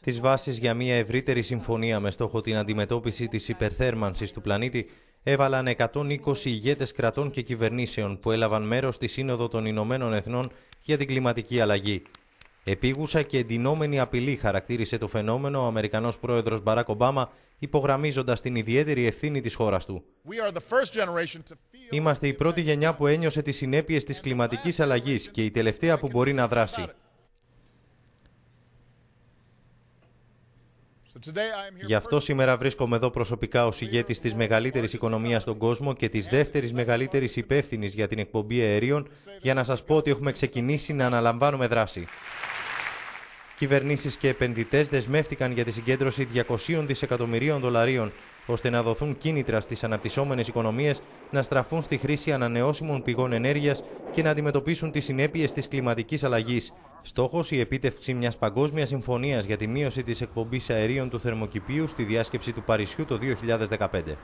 Τις βάσεις για μια ευρύτερη συμφωνία με στόχο την αντιμετώπιση της υπερθέρμανσης του πλανήτη έβαλαν 120 ηγέτες κρατών και κυβερνήσεων που έλαβαν μέρος στη Σύνοδο των Ηνωμένων Εθνών για την κλιματική αλλαγή. Επίγουσα και εντυνόμενη απειλή χαρακτήρισε το φαινόμενο ο Αμερικανός πρόεδρος Μπαράκ Ομπάμα, υπογραμμίζοντας την ιδιαίτερη ευθύνη της χώρας του. Είμαστε η πρώτη γενιά που ένιωσε τις συνέπειες της κλιματικής αλλαγής και η τελευταία που μπορεί να δράσει. Γι' αυτό σήμερα βρίσκομαι εδώ προσωπικά ως ηγέτης της μεγαλύτερης οικονομίας στον κόσμο και της δεύτερης μεγαλύτερης υπεύθυνης για την εκπομπή αερίων για να σας πω ότι έχουμε ξεκινήσει να αναλαμβάνουμε δράση. Κυβερνήσεις και επενδυτές δεσμεύτηκαν για τη συγκέντρωση 200 δισεκατομμυρίων δολαρίων ώστε να δοθούν κίνητρα στις αναπτυσσόμενες οικονομίες να στραφούν στη χρήση ανανεώσιμων πηγών ενέργειας και να αντιμετωπίσουν τις συνέπειες της κλιματικής αλλαγής. Στόχος η επίτευξη μιας παγκόσμιας συμφωνίας για τη μείωση της εκπομπής αερίων του θερμοκηπίου στη διάσκεψη του Παρισιού το 2015.